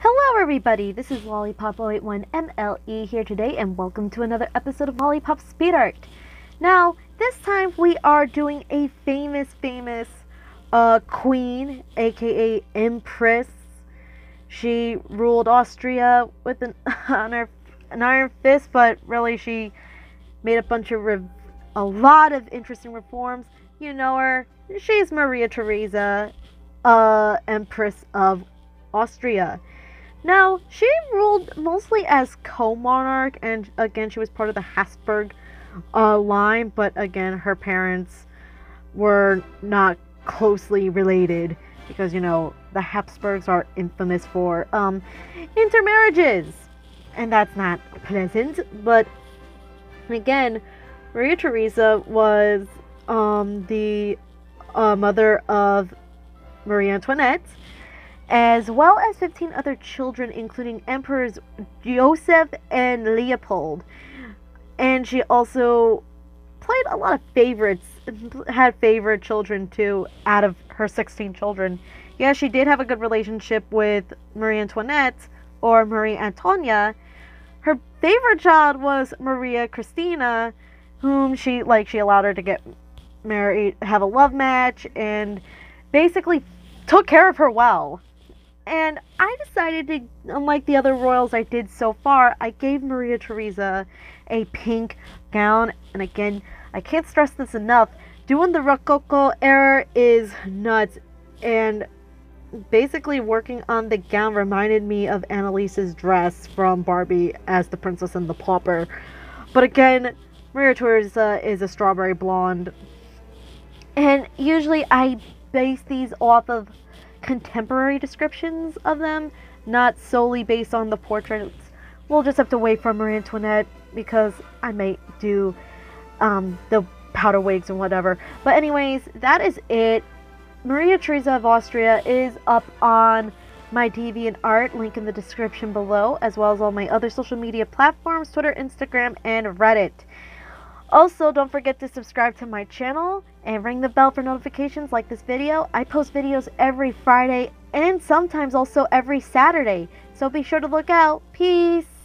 Hello, everybody. This is Lollypop081MLE here today, and welcome to another episode of Lollypop Speed Art. Now, this time we are doing a famous, famous uh, queen, aka Empress. She ruled Austria with an, her, an iron fist, but really she made a bunch of a lot of interesting reforms. You know her. She's Maria Theresa, uh, Empress of Austria. Now, she ruled mostly as co monarch, and again, she was part of the Habsburg uh, line, but again, her parents were not closely related because, you know, the Habsburgs are infamous for um, intermarriages, and that's not pleasant. But again, Maria Theresa was um, the uh, mother of Marie Antoinette as well as 15 other children, including Emperors Joseph and Leopold. And she also played a lot of favorites, had favorite children too, out of her 16 children. Yeah, she did have a good relationship with Marie Antoinette or Marie Antonia. Her favorite child was Maria Christina, whom she like she allowed her to get married, have a love match, and basically took care of her well. And I decided to, unlike the other royals I did so far, I gave Maria Theresa a pink gown. And again, I can't stress this enough. Doing the Rococo era is nuts. And basically working on the gown reminded me of Anneliese's dress from Barbie as the Princess and the Pauper. But again, Maria Theresa is a strawberry blonde. And usually I base these off of contemporary descriptions of them, not solely based on the portraits. We'll just have to wait for Marie Antoinette because I might do um, the powder wigs and whatever. But anyways, that is it. Maria Theresa of Austria is up on my deviant art link in the description below, as well as all my other social media platforms, Twitter, Instagram, and Reddit. Also, don't forget to subscribe to my channel and ring the bell for notifications like this video. I post videos every Friday and sometimes also every Saturday, so be sure to look out. Peace!